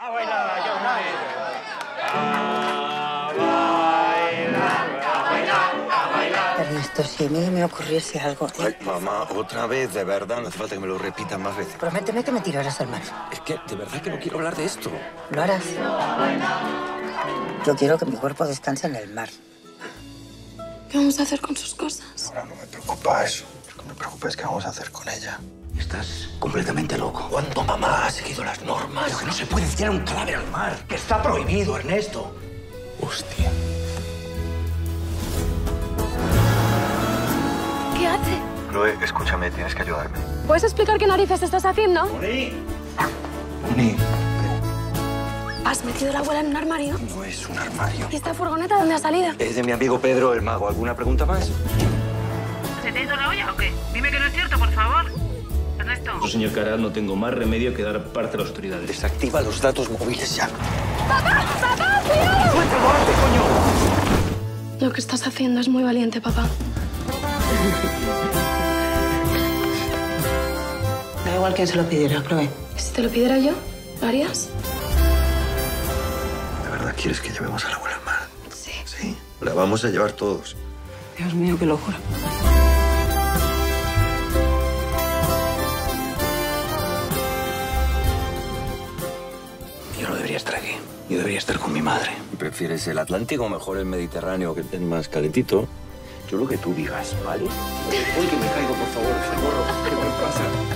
A bailar, Johnny. A bailar, a bailar, a bailar. Ernesto, si a mí me ocurriese algo, ¿eh? Ay, mamá, otra vez, de verdad, no hace falta que me lo repitas más veces. prométeme que me tirarás al mar. Es que de verdad que no quiero hablar de esto. ¿Lo harás? Yo quiero que mi cuerpo descanse en el mar. ¿Qué vamos a hacer con sus cosas? Ahora no me preocupa eso. Lo que me preocupa es qué vamos a hacer con ella. Estás completamente loco. ¿Cuándo mamá ha seguido las normas? Pero que no se puede tirar un cadáver al mar. Que está prohibido, Ernesto. Hostia. ¿Qué hace? Chloe, escúchame, tienes que ayudarme. ¿Puedes explicar qué narices estás haciendo? Uni, ¿Has metido a la abuela en un armario? no es un armario. ¿Y esta furgoneta dónde ha salido? Es de mi amigo Pedro el Mago. ¿Alguna pregunta más? ¿Se te ha ido la olla o qué? Dime que Yo, señor Caral, no tengo más remedio que dar parte a las autoridades. Desactiva los datos móviles ya. Lo que estás haciendo es muy valiente, papá. Da igual quién se lo pidiera, Chloe. ¿Y si te lo pidiera yo? ¿Lo harías? ¿De verdad quieres que llevemos a la abuela al mar? Sí. Sí. La vamos a llevar todos. Dios mío, qué locura. Debería estar aquí. Yo debería estar con mi madre. ¿Prefieres el Atlántico o mejor el Mediterráneo, que es más calentito? Yo lo que tú digas, ¿vale? Uy, que me caigo, por favor, socorro. ¿Qué me pasa?